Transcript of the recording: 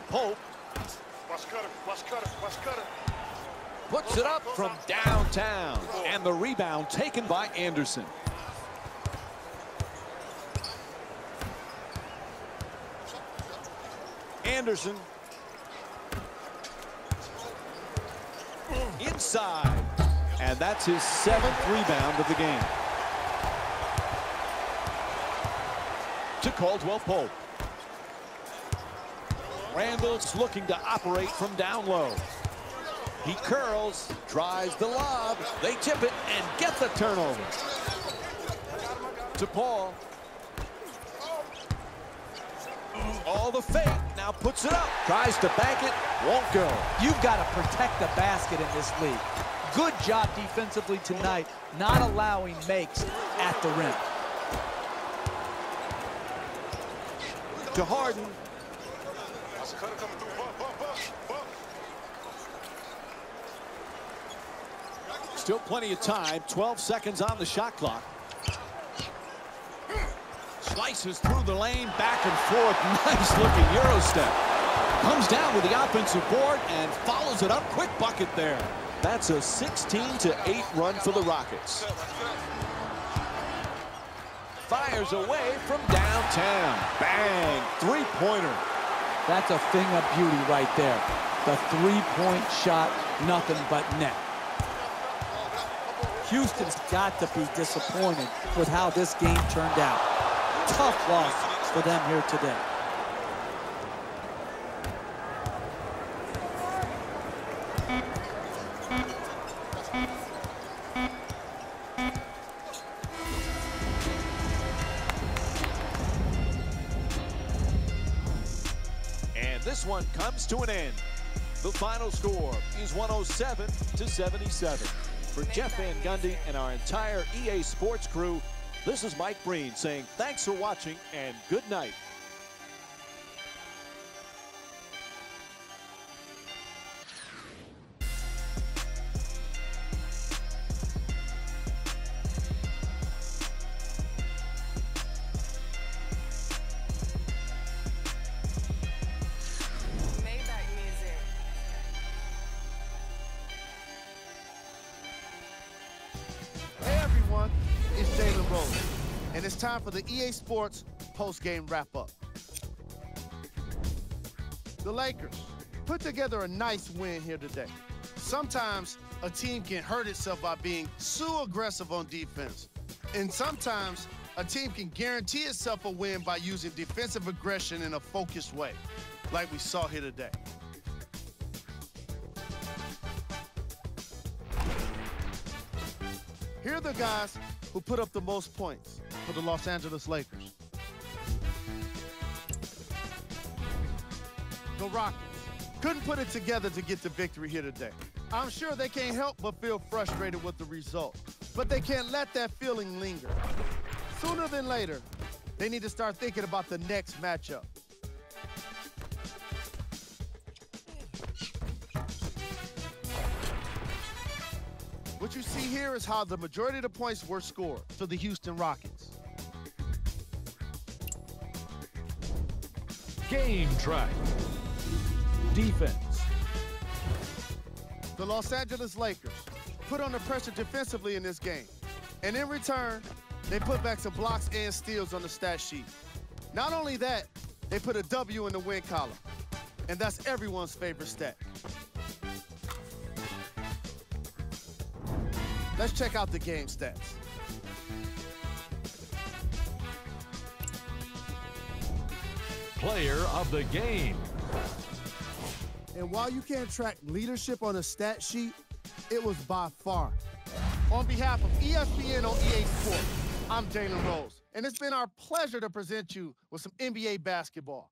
Caldwell Pope. Puts it up from downtown. And the rebound taken by Anderson. Anderson. Inside. And that's his seventh rebound of the game. To Caldwell Pope. Randle's looking to operate from down low. He curls, tries the lob. They tip it and get the turnover. To Paul. All the fake, now puts it up. Tries to bank it, won't go. You've got to protect the basket in this league. Good job defensively tonight, not allowing makes at the rim. To Harden. Coming through. Still plenty of time. 12 seconds on the shot clock. Slices through the lane, back and forth. Nice looking Euro step. Comes down with the offensive board and follows it up. Quick bucket there. That's a 16 to 8 run for the Rockets. Fires away from downtown. Bang! Three-pointer. That's a thing of beauty right there. The three-point shot, nothing but net. Houston's got to be disappointed with how this game turned out. Tough loss for them here today. And this one comes to an end. The final score is 107 to 77. For Jeff Van Gundy and our entire EA Sports crew, this is Mike Breen saying thanks for watching and good night. It's Jalen Rose, and it's time for the EA Sports post-game wrap-up. The Lakers put together a nice win here today. Sometimes a team can hurt itself by being so aggressive on defense, and sometimes a team can guarantee itself a win by using defensive aggression in a focused way, like we saw here today. Here are the guys who put up the most points for the Los Angeles Lakers. The Rockets couldn't put it together to get the victory here today. I'm sure they can't help but feel frustrated with the result, but they can't let that feeling linger. Sooner than later, they need to start thinking about the next matchup. What you see here is how the majority of the points were scored for the Houston Rockets. Game track. Defense. The Los Angeles Lakers put on the pressure defensively in this game. And in return, they put back some blocks and steals on the stat sheet. Not only that, they put a W in the win column. And that's everyone's favorite stat. Let's check out the game stats. Player of the game. And while you can't track leadership on a stat sheet, it was by far. On behalf of ESPN on EA Sports, I'm Jalen Rose, and it's been our pleasure to present you with some NBA basketball.